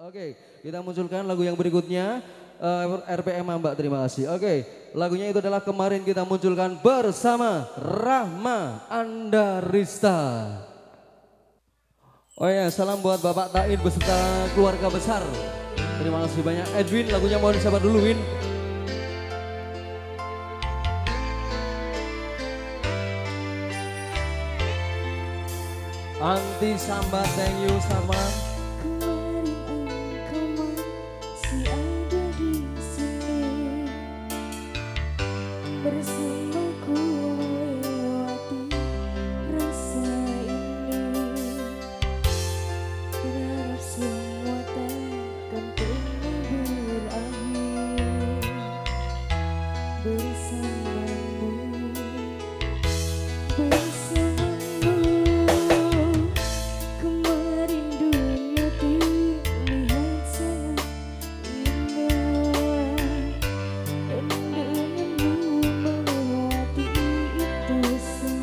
Oke, kita munculkan lagu yang berikutnya. Uh, eh, RPM Mbak, terima kasih. Oke, lagunya itu adalah kemarin kita munculkan bersama Rahma Andarista. Oh ya, salam buat Bapak Taid beserta keluarga besar. Terima kasih banyak. Edwin, lagunya mohon disabar dulu, Win. Anti Sambat, thank you, selamat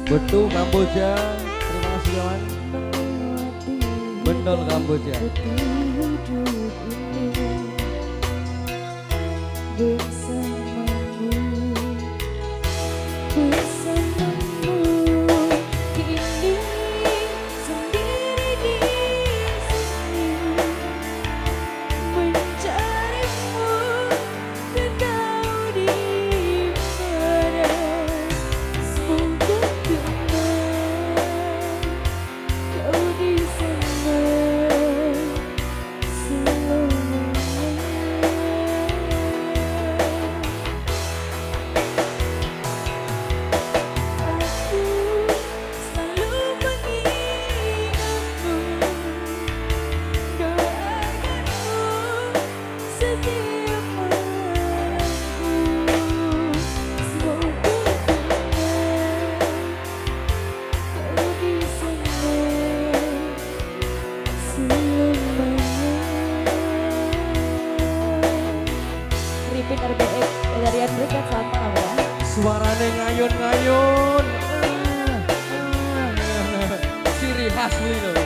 Betul Kamboja. Terima kasih kawan. Bendol Kamboja. Suarane ngayun-ngayun. Ciri khas nih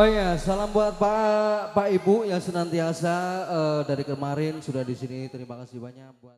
Oh iya, salam buat Pak Pak Ibu yang senantiasa eh, dari kemarin sudah di sini. Terima kasih banyak buat